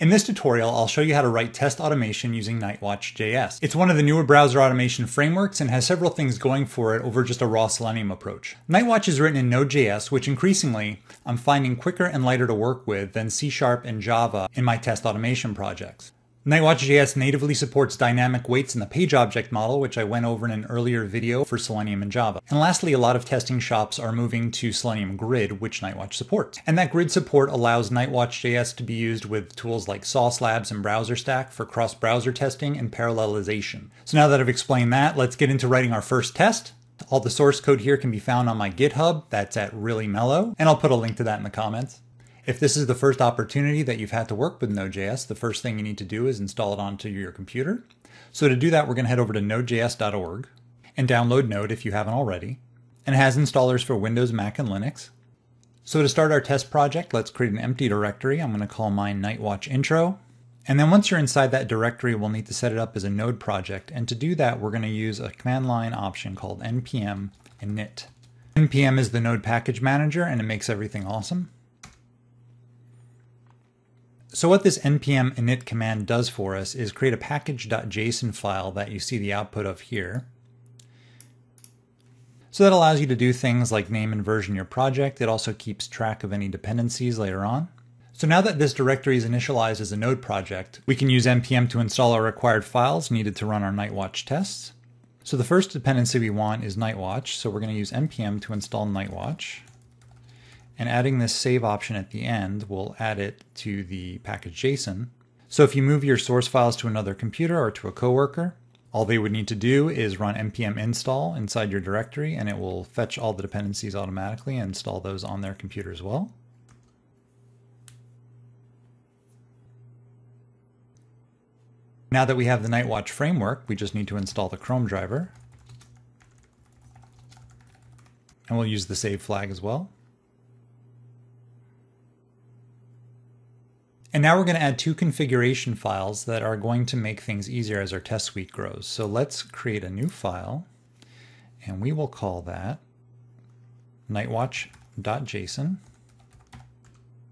In this tutorial, I'll show you how to write test automation using Nightwatch.js. It's one of the newer browser automation frameworks and has several things going for it over just a raw Selenium approach. Nightwatch is written in Node.js, which increasingly I'm finding quicker and lighter to work with than C Sharp and Java in my test automation projects. Nightwatch.js natively supports dynamic waits in the page object model, which I went over in an earlier video for Selenium and Java. And lastly, a lot of testing shops are moving to Selenium Grid, which Nightwatch supports. And that grid support allows Nightwatch.js to be used with tools like Sauce Labs and BrowserStack for cross-browser testing and parallelization. So now that I've explained that, let's get into writing our first test. All the source code here can be found on my GitHub. That's at reallyMello, and I'll put a link to that in the comments. If this is the first opportunity that you've had to work with Node.js, the first thing you need to do is install it onto your computer. So to do that, we're going to head over to nodejs.org and download Node if you haven't already. And it has installers for Windows, Mac, and Linux. So to start our test project, let's create an empty directory. I'm going to call mine Nightwatch Intro. And then once you're inside that directory, we'll need to set it up as a node project. And to do that, we're going to use a command line option called npm init. npm is the node package manager and it makes everything awesome. So what this npm init command does for us is create a package.json file that you see the output of here. So that allows you to do things like name and version your project. It also keeps track of any dependencies later on. So now that this directory is initialized as a node project, we can use npm to install our required files needed to run our Nightwatch tests. So the first dependency we want is Nightwatch, so we're going to use npm to install Nightwatch. And adding this save option at the end will add it to the package JSON. So if you move your source files to another computer or to a coworker, all they would need to do is run npm install inside your directory and it will fetch all the dependencies automatically and install those on their computer as well. Now that we have the Nightwatch framework, we just need to install the Chrome driver. And we'll use the save flag as well. And now we're going to add two configuration files that are going to make things easier as our test suite grows. So let's create a new file and we will call that nightwatch.json.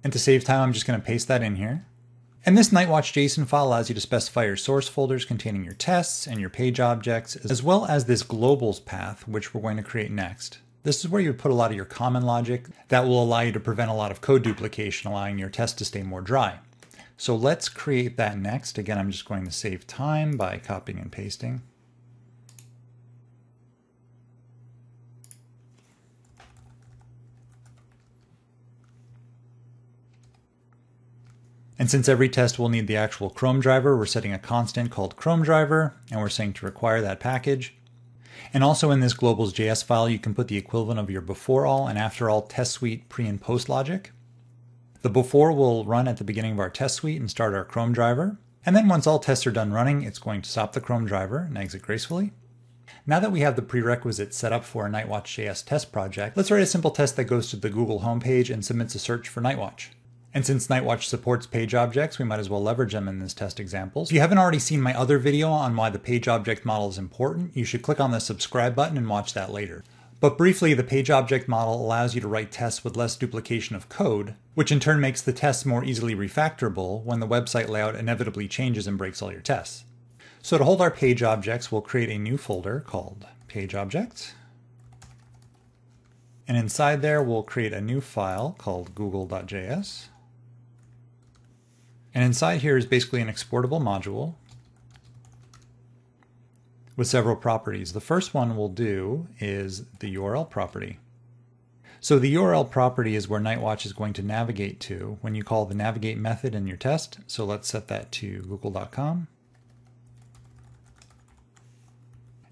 And to save time, I'm just going to paste that in here. And this Nightwatch JSON file allows you to specify your source folders containing your tests and your page objects, as well as this globals path, which we're going to create next. This is where you put a lot of your common logic that will allow you to prevent a lot of code duplication, allowing your test to stay more dry. So let's create that next. Again, I'm just going to save time by copying and pasting. And since every test will need the actual Chrome driver, we're setting a constant called Chrome driver, and we're saying to require that package. And also in this globals.js file, you can put the equivalent of your before all and after all test suite pre and post logic. The before will run at the beginning of our test suite and start our Chrome driver. And then once all tests are done running, it's going to stop the Chrome driver and exit gracefully. Now that we have the prerequisites set up for a Nightwatch.js test project, let's write a simple test that goes to the Google homepage and submits a search for Nightwatch. And since Nightwatch supports page objects, we might as well leverage them in this test example. If you haven't already seen my other video on why the page object model is important, you should click on the subscribe button and watch that later. But briefly, the page object model allows you to write tests with less duplication of code, which in turn makes the tests more easily refactorable when the website layout inevitably changes and breaks all your tests. So to hold our page objects, we'll create a new folder called page object. And inside there, we'll create a new file called google.js. And inside here is basically an exportable module with several properties. The first one we'll do is the URL property. So the URL property is where Nightwatch is going to navigate to when you call the navigate method in your test. So let's set that to google.com.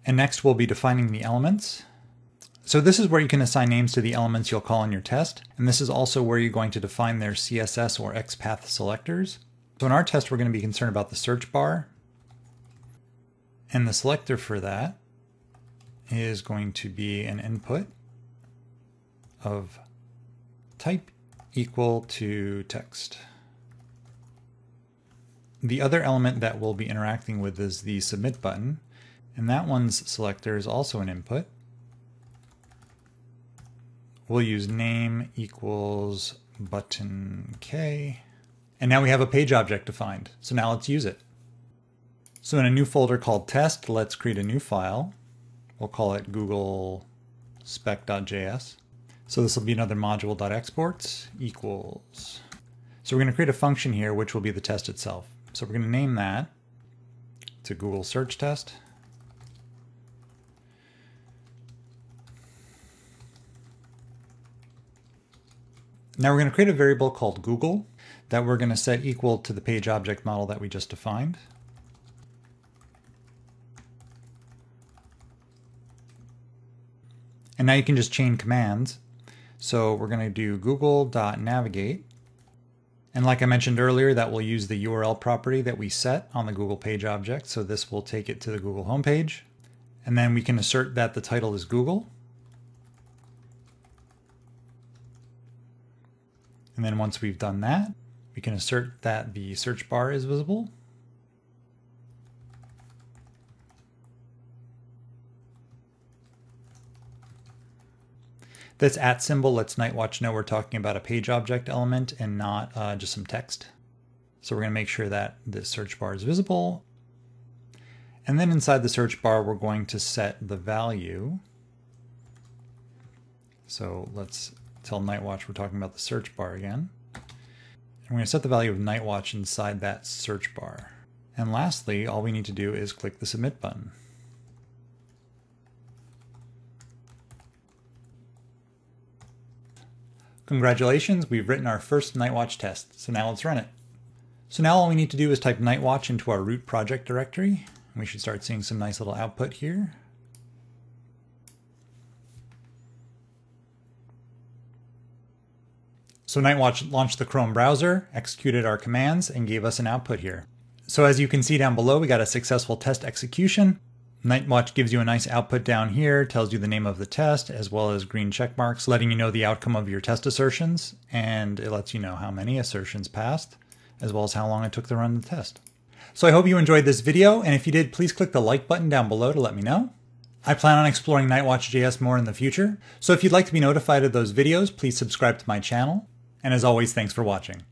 And next we'll be defining the elements. So this is where you can assign names to the elements you'll call in your test. And this is also where you're going to define their CSS or XPath selectors. So in our test, we're going to be concerned about the search bar and the selector for that is going to be an input of type equal to text. The other element that we'll be interacting with is the submit button, and that one's selector is also an input. We'll use name equals button k, And now we have a page object defined. So now let's use it. So in a new folder called test, let's create a new file. We'll call it google spec.js. So this will be another module.exports equals. So we're going to create a function here, which will be the test itself. So we're going to name that to Google search test. Now we're going to create a variable called Google that we're going to set equal to the page object model that we just defined. And now you can just chain commands. So we're going to do google.navigate. And like I mentioned earlier, that will use the URL property that we set on the Google page object. So this will take it to the Google homepage. And then we can assert that the title is Google. And then once we've done that, we can assert that the search bar is visible. This at symbol lets Nightwatch know we're talking about a page object element and not uh, just some text. So we're going to make sure that this search bar is visible. And then inside the search bar, we're going to set the value. So let's tell Nightwatch we're talking about the search bar again. And we're going to set the value of Nightwatch inside that search bar. And lastly, all we need to do is click the submit button. Congratulations, we've written our first Nightwatch test, so now let's run it. So now all we need to do is type Nightwatch into our root project directory. We should start seeing some nice little output here. So Nightwatch launched the Chrome browser, executed our commands, and gave us an output here. So as you can see down below, we got a successful test execution. Nightwatch gives you a nice output down here, tells you the name of the test, as well as green check marks, letting you know the outcome of your test assertions, and it lets you know how many assertions passed, as well as how long it took to run the test. So I hope you enjoyed this video, and if you did, please click the like button down below to let me know. I plan on exploring Nightwatch.js more in the future, so if you'd like to be notified of those videos, please subscribe to my channel. And as always, thanks for watching.